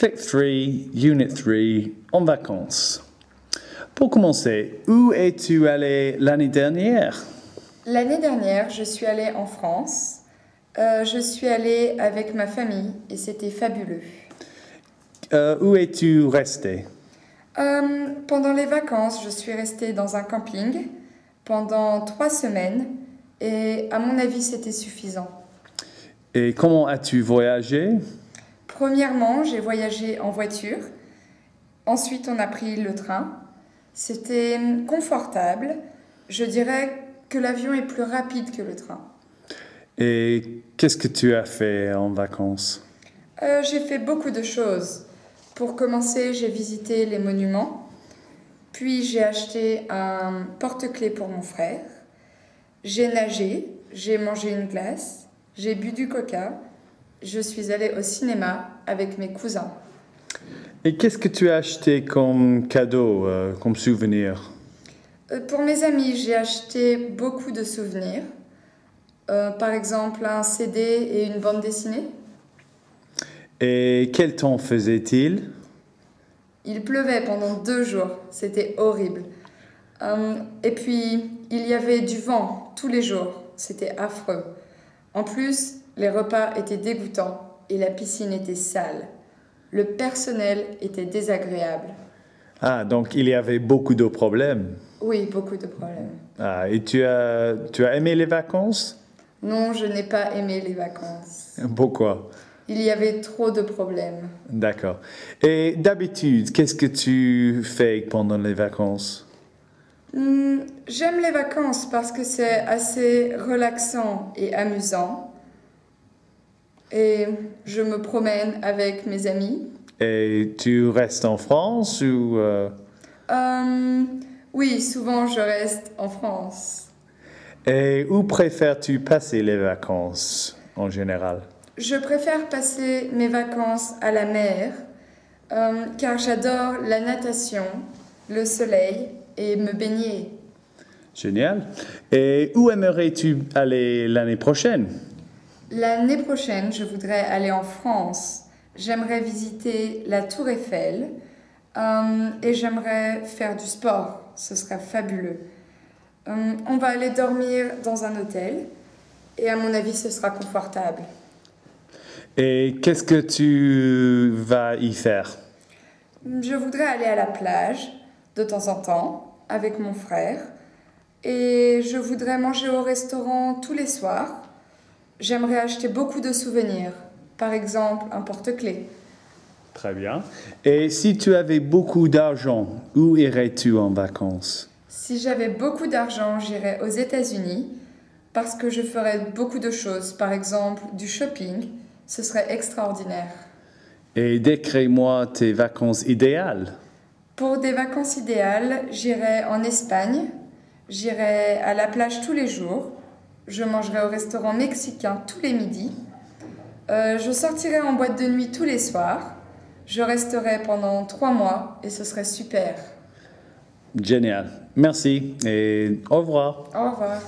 Click 3, Unit 3, en vacances. Pour commencer, où es-tu allé l'année dernière? L'année dernière, je suis allée en France. Euh, je suis allée avec ma famille et c'était fabuleux. Euh, Où es-tu resté? Euh, pendant les vacances, je suis restée dans un camping pendant trois semaines et à mon avis, c'était suffisant. Et comment as-tu voyagé? Premièrement, j'ai voyagé en voiture. Ensuite, on a pris le train. C'était confortable. Je dirais que l'avion est plus rapide que le train. Et qu'est-ce que tu as fait en vacances? Euh, j'ai fait beaucoup de choses. Pour commencer, j'ai visité les monuments. Puis j'ai acheté un porte-clés pour mon frère. J'ai nagé, j'ai mangé une glace, j'ai bu du coca. Je suis allée au cinéma avec mes cousins. Et qu'est-ce que tu as acheté comme cadeau, euh, comme souvenir? Euh, Pour mes amis, j'ai acheté beaucoup de souvenirs. Euh, par exemple, un CD et une bande dessinée. Et quel temps faisait-il? Il pleuvait pendant deux jours. C'était horrible. Et puis, il y avait du vent tous les jours. C'était affreux. En plus, les repas étaient dégoûtants et la piscine était sale. Le personnel était désagréable. Ah, donc il y avait beaucoup de problèmes. Oui, beaucoup de problèmes. Ah, et tu as, tu as aimé les vacances? Non, je n'ai pas aimé les vacances. Pourquoi? Il y avait trop de problèmes. D'accord. Et d'habitude, qu'est-ce que tu fais pendant les vacances? Hmm, J'aime les vacances parce que c'est assez relaxant et amusant. Et je me promène avec mes amis. Et tu restes en France ou... euh, Euh, oui, souvent je reste en France. Et où préfères-tu passer les vacances en général? Je préfère passer mes vacances à la mer euh, car j'adore la natation, le soleil et me baigner. Génial. Et où aimerais-tu aller l'année prochaine? L'année prochaine, je voudrais aller en France. J'aimerais visiter la Tour Eiffel euh, et j'aimerais faire du sport. Ce serait fabuleux. Euh, on va aller dormir dans un hôtel et à mon avis, ce sera confortable. Et qu'est-ce que tu vas y faire? Je voudrais aller à la plage de temps en temps avec mon frère et je voudrais manger au restaurant tous les soirs. J'aimerais acheter beaucoup de souvenirs, par exemple un porte-clés. Très bien. Et si tu avais beaucoup d'argent, où irais-tu en vacances? Si j'avais beaucoup d'argent, j'irais aux États-Unis parce que je ferais beaucoup de choses, par exemple du shopping. Ce serait extraordinaire. Et décris-moi tes vacances idéales. Pour des vacances idéales, j'irai en Espagne, j'irai à la plage tous les jours, je mangerai au restaurant mexicain tous les midis, Euh, je sortirai en boîte de nuit tous les soirs, je resterai pendant trois mois et ce serait super. Génial. Merci et au revoir. Au revoir.